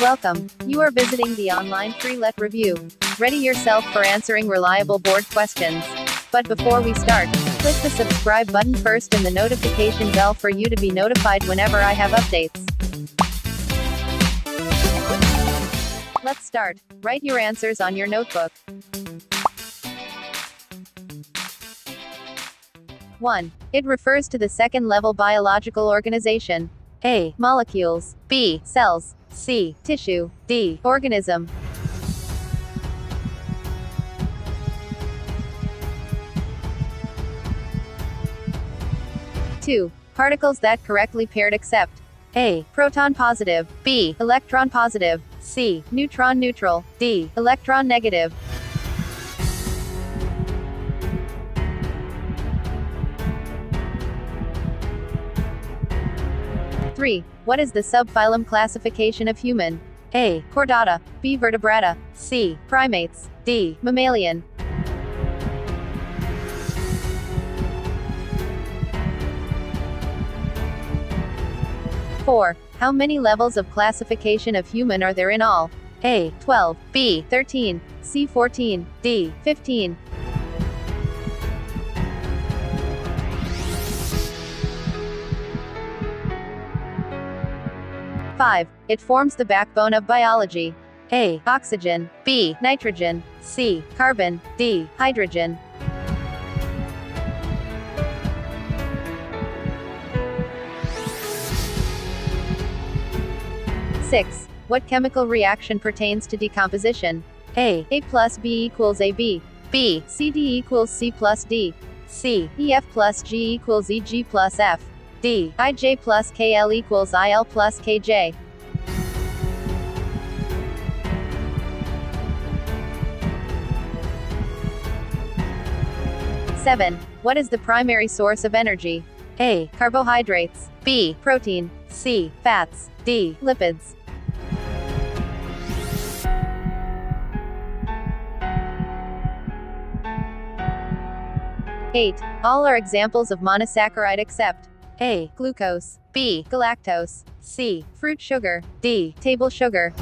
Welcome. You are visiting the online free let review. Ready yourself for answering reliable board questions. But before we start, click the subscribe button first and the notification bell for you to be notified whenever I have updates. Let's start. Write your answers on your notebook. 1. It refers to the second level biological organization. A. Molecules. B. Cells. C. Tissue. D. Organism. Two. Particles that correctly paired accept. A. Proton positive. B. Electron positive. C. Neutron neutral. D. Electron negative. 3. What is the subphylum classification of human? A. Chordata. B. Vertebrata. C. Primates. D. Mammalian. Four. How many levels of classification of human are there in all? A. 12. B. 13. C. 14. D. 15. 5. It forms the backbone of biology. A. Oxygen. B. Nitrogen. C. Carbon. D. Hydrogen. Six. What chemical reaction pertains to decomposition? A. A plus B equals AB. B. CD equals C plus D. C. EF plus G equals EG plus F. D. IJ plus KL equals IL plus KJ. Seven. What is the primary source of energy? A. Carbohydrates. B. Protein. C. Fats. D. Lipids. 8. All are examples of monosaccharide except A. Glucose. B. Galactose. C. Fruit sugar. D. Table sugar.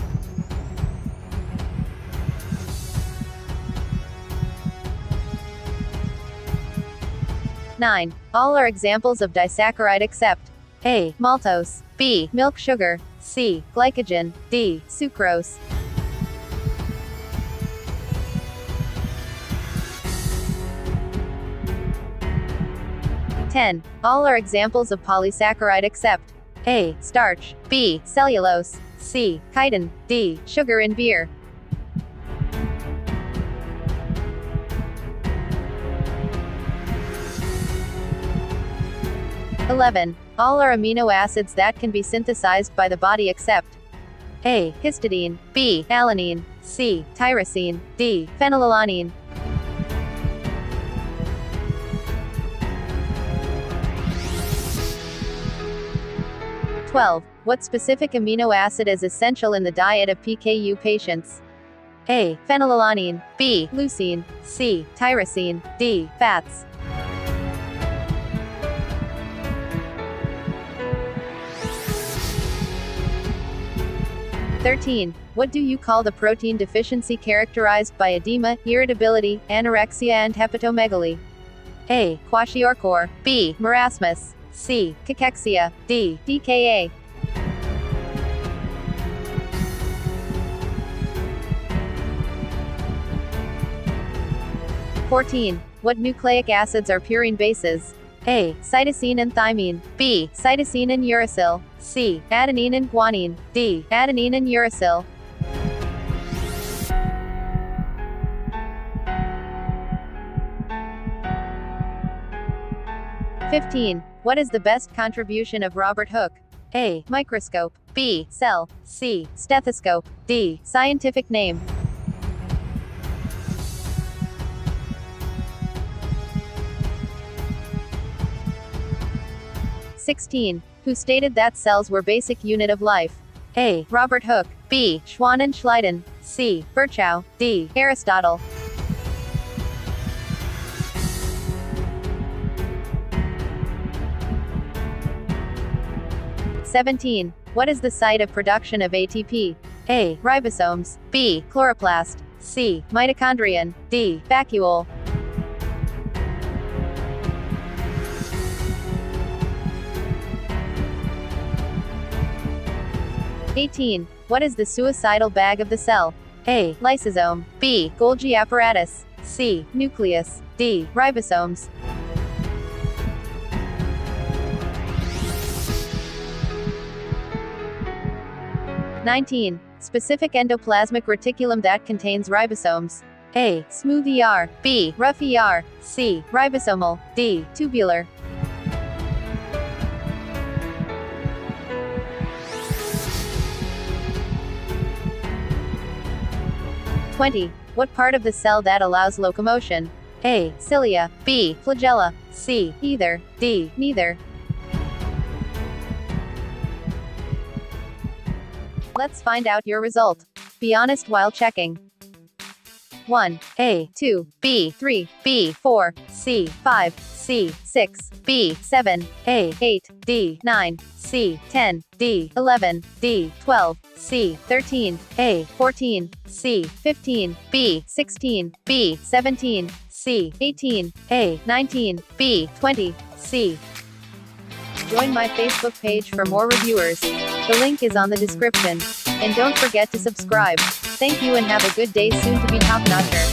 Nine. All are examples of disaccharide except A. Maltose. B. Milk sugar. C. Glycogen. D. Sucrose. 10. All are examples of polysaccharide except A. Starch. B. Cellulose. C. Chitin. D. Sugar in beer. Eleven. All are amino acids that can be synthesized by the body except A. Histidine. B. Alanine. C. Tyrosine. D. Phenylalanine. 12. What specific amino acid is essential in the diet of PKU patients? A. Phenylalanine. B. Leucine. C. Tyrosine. D. Fats. Thirteen. What do you call the protein deficiency characterized by edema, irritability, anorexia and hepatomegaly? A. Kwashiorkor. B. Marasmus. C. Cachexia. D. DKA. Fourteen. What nucleic acids are purine bases? A. Cytosine and thymine. B. Cytosine and uracil. C. Adenine and guanine. D. Adenine and uracil. 15. What is the best contribution of Robert Hooke? A. Microscope. B. Cell. C. Stethoscope. D. Scientific name. Sixteen. Who stated that cells were basic unit of life? A. Robert Hooke. B. Schwann and Schleiden. C. Virchow. D. Aristotle. 17. What is the site of production of ATP? A. Ribosomes. B. Chloroplast. C. Mitochondrion. D. Vacuole. Eighteen. What is the suicidal bag of the cell? A. Lysosome. B. Golgi apparatus. C. Nucleus. D. Ribosomes. Nineteen. Specific endoplasmic reticulum that contains ribosomes. A. Smooth ER. B. Rough ER. C. Ribosomal. D. Tubular. Twenty. What part of the cell that allows locomotion? A. Cilia. B. Flagella. C. Either. D. Neither. Let's find out your result. Be honest while checking. 1. A. 2. B. 3. B. 4. C. 5. C. 6. B. 7. A. 8. D. 9. C. 10. D. 11. D. 12. C. 13. A. 14. C. 15. B. 16. B. 17. C. 18. A. 19. B. 20. C. Join my Facebook page for more reviewers. The link is on the description. And don't forget to subscribe. Thank you and have a good day soon to be top notcher.